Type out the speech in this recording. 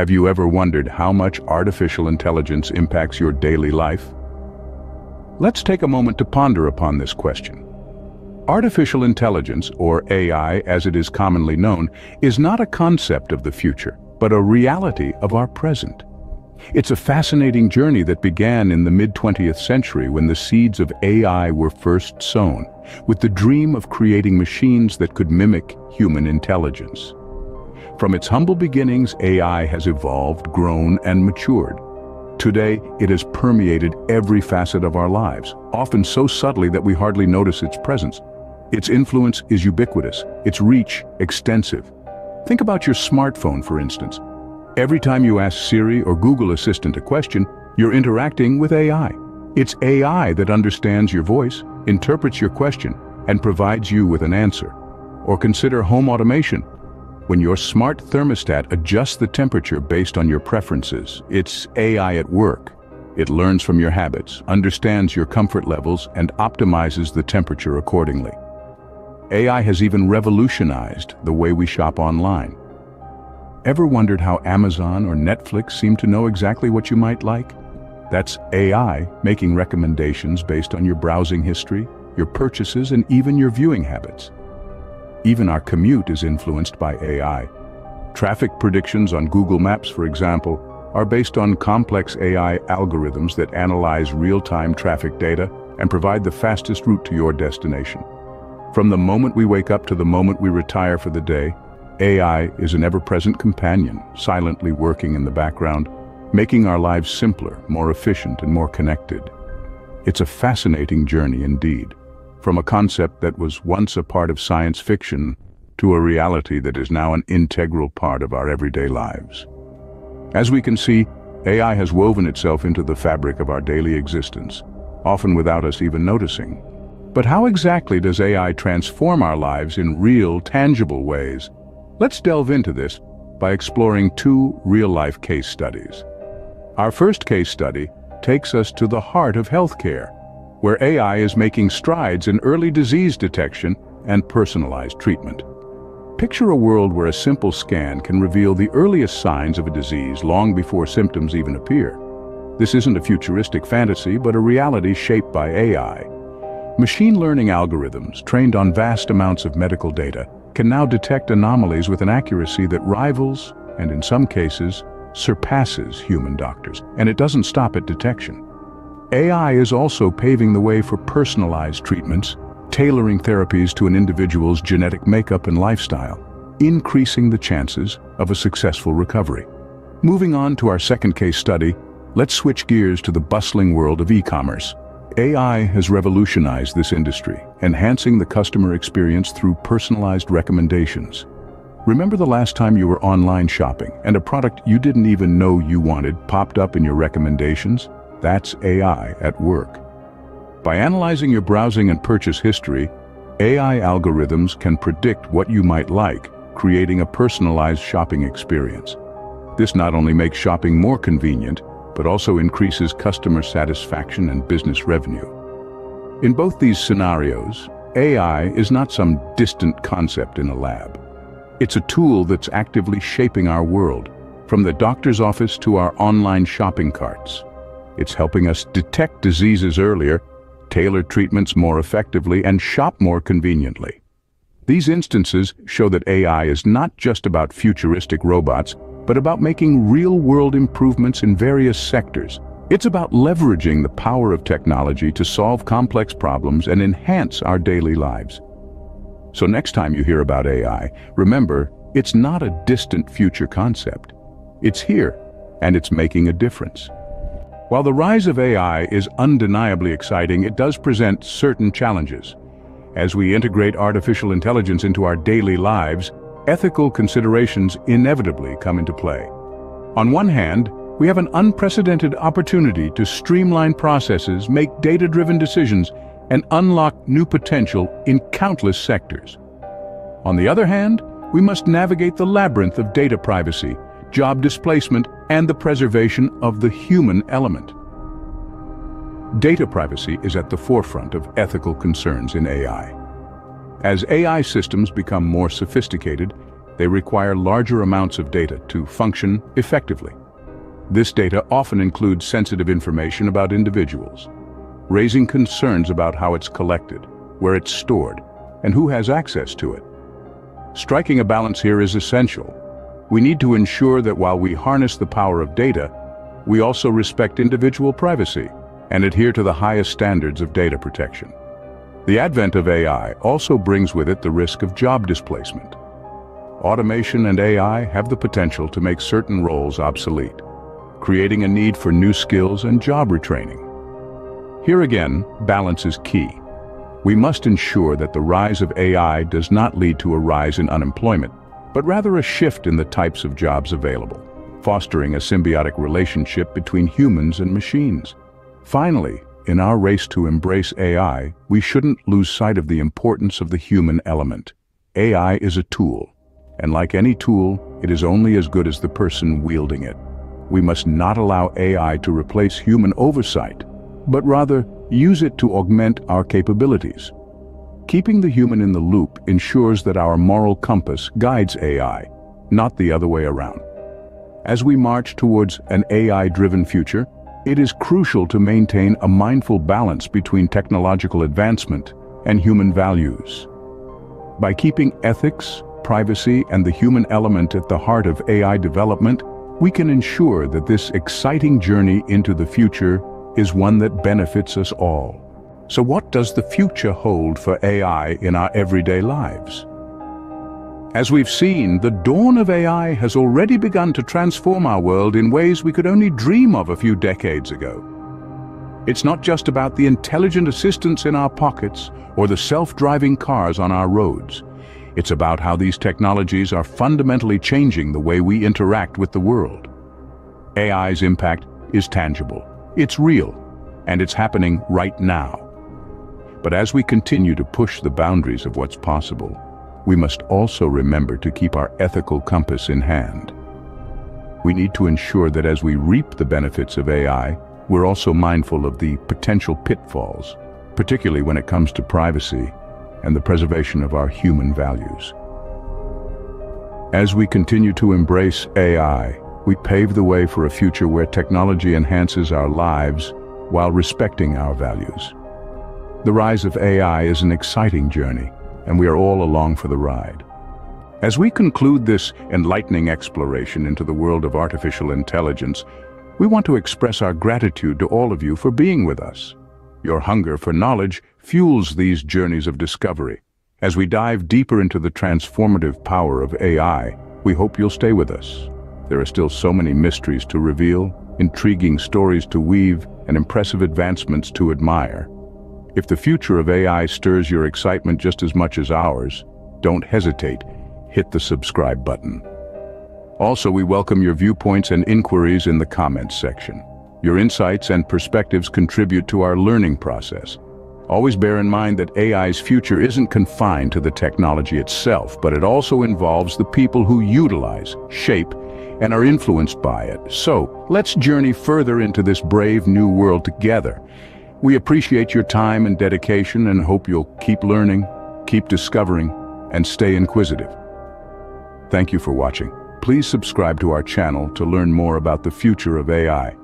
Have you ever wondered how much artificial intelligence impacts your daily life? Let's take a moment to ponder upon this question. Artificial intelligence, or AI as it is commonly known, is not a concept of the future, but a reality of our present. It's a fascinating journey that began in the mid-20th century when the seeds of AI were first sown, with the dream of creating machines that could mimic human intelligence. From its humble beginnings, AI has evolved, grown, and matured. Today, it has permeated every facet of our lives, often so subtly that we hardly notice its presence. Its influence is ubiquitous, its reach extensive. Think about your smartphone, for instance. Every time you ask Siri or Google Assistant a question, you're interacting with AI. It's AI that understands your voice, interprets your question, and provides you with an answer. Or consider home automation. When your smart thermostat adjusts the temperature based on your preferences, it's AI at work. It learns from your habits, understands your comfort levels, and optimizes the temperature accordingly. AI has even revolutionized the way we shop online. Ever wondered how Amazon or Netflix seem to know exactly what you might like? That's AI making recommendations based on your browsing history, your purchases, and even your viewing habits. Even our commute is influenced by AI. Traffic predictions on Google Maps, for example, are based on complex AI algorithms that analyze real-time traffic data and provide the fastest route to your destination. From the moment we wake up to the moment we retire for the day, AI is an ever-present companion, silently working in the background, making our lives simpler, more efficient, and more connected. It's a fascinating journey indeed, from a concept that was once a part of science fiction to a reality that is now an integral part of our everyday lives. As we can see, AI has woven itself into the fabric of our daily existence, often without us even noticing. But how exactly does AI transform our lives in real, tangible ways? Let's delve into this by exploring two real-life case studies. Our first case study takes us to the heart of healthcare, where AI is making strides in early disease detection and personalized treatment. Picture a world where a simple scan can reveal the earliest signs of a disease long before symptoms even appear. This isn't a futuristic fantasy, but a reality shaped by AI. Machine learning algorithms, trained on vast amounts of medical data, can now detect anomalies with an accuracy that rivals, and in some cases, surpasses human doctors. And it doesn't stop at detection. AI is also paving the way for personalized treatments, tailoring therapies to an individual's genetic makeup and lifestyle, increasing the chances of a successful recovery. Moving on to our second case study, let's switch gears to the bustling world of e-commerce. AI has revolutionized this industry, enhancing the customer experience through personalized recommendations. Remember the last time you were online shopping and a product you didn't even know you wanted popped up in your recommendations? That's AI at work. By analyzing your browsing and purchase history, AI algorithms can predict what you might like, creating a personalized shopping experience. This not only makes shopping more convenient, but also increases customer satisfaction and business revenue. In both these scenarios, AI is not some distant concept in a lab. It's a tool that's actively shaping our world, from the doctor's office to our online shopping carts. It's helping us detect diseases earlier, tailor treatments more effectively, and shop more conveniently. These instances show that AI is not just about futuristic robots, but about making real-world improvements in various sectors. It's about leveraging the power of technology to solve complex problems and enhance our daily lives. So next time you hear about AI, remember, it's not a distant future concept. It's here, and it's making a difference. While the rise of AI is undeniably exciting, it does present certain challenges. As we integrate artificial intelligence into our daily lives, ethical considerations inevitably come into play. On one hand, we have an unprecedented opportunity to streamline processes, make data-driven decisions, and unlock new potential in countless sectors. On the other hand, we must navigate the labyrinth of data privacy, job displacement, and the preservation of the human element. Data privacy is at the forefront of ethical concerns in AI. As AI systems become more sophisticated, they require larger amounts of data to function effectively. This data often includes sensitive information about individuals, raising concerns about how it's collected, where it's stored, and who has access to it. Striking a balance here is essential. We need to ensure that while we harness the power of data, we also respect individual privacy and adhere to the highest standards of data protection. The advent of AI also brings with it the risk of job displacement. Automation and AI have the potential to make certain roles obsolete creating a need for new skills and job retraining. Here again, balance is key. We must ensure that the rise of AI does not lead to a rise in unemployment, but rather a shift in the types of jobs available, fostering a symbiotic relationship between humans and machines. Finally, in our race to embrace AI, we shouldn't lose sight of the importance of the human element. AI is a tool, and like any tool, it is only as good as the person wielding it we must not allow AI to replace human oversight, but rather use it to augment our capabilities. Keeping the human in the loop ensures that our moral compass guides AI, not the other way around. As we march towards an AI-driven future, it is crucial to maintain a mindful balance between technological advancement and human values. By keeping ethics, privacy, and the human element at the heart of AI development, we can ensure that this exciting journey into the future is one that benefits us all. So what does the future hold for AI in our everyday lives? As we've seen, the dawn of AI has already begun to transform our world in ways we could only dream of a few decades ago. It's not just about the intelligent assistants in our pockets or the self-driving cars on our roads. It's about how these technologies are fundamentally changing the way we interact with the world. AI's impact is tangible, it's real, and it's happening right now. But as we continue to push the boundaries of what's possible, we must also remember to keep our ethical compass in hand. We need to ensure that as we reap the benefits of AI, we're also mindful of the potential pitfalls, particularly when it comes to privacy and the preservation of our human values. As we continue to embrace AI, we pave the way for a future where technology enhances our lives while respecting our values. The rise of AI is an exciting journey, and we are all along for the ride. As we conclude this enlightening exploration into the world of artificial intelligence, we want to express our gratitude to all of you for being with us. Your hunger for knowledge fuels these journeys of discovery. As we dive deeper into the transformative power of AI, we hope you'll stay with us. There are still so many mysteries to reveal, intriguing stories to weave, and impressive advancements to admire. If the future of AI stirs your excitement just as much as ours, don't hesitate, hit the subscribe button. Also, we welcome your viewpoints and inquiries in the comments section. Your insights and perspectives contribute to our learning process. Always bear in mind that AI's future isn't confined to the technology itself, but it also involves the people who utilize, shape, and are influenced by it. So, let's journey further into this brave new world together. We appreciate your time and dedication and hope you'll keep learning, keep discovering, and stay inquisitive. Thank you for watching. Please subscribe to our channel to learn more about the future of AI.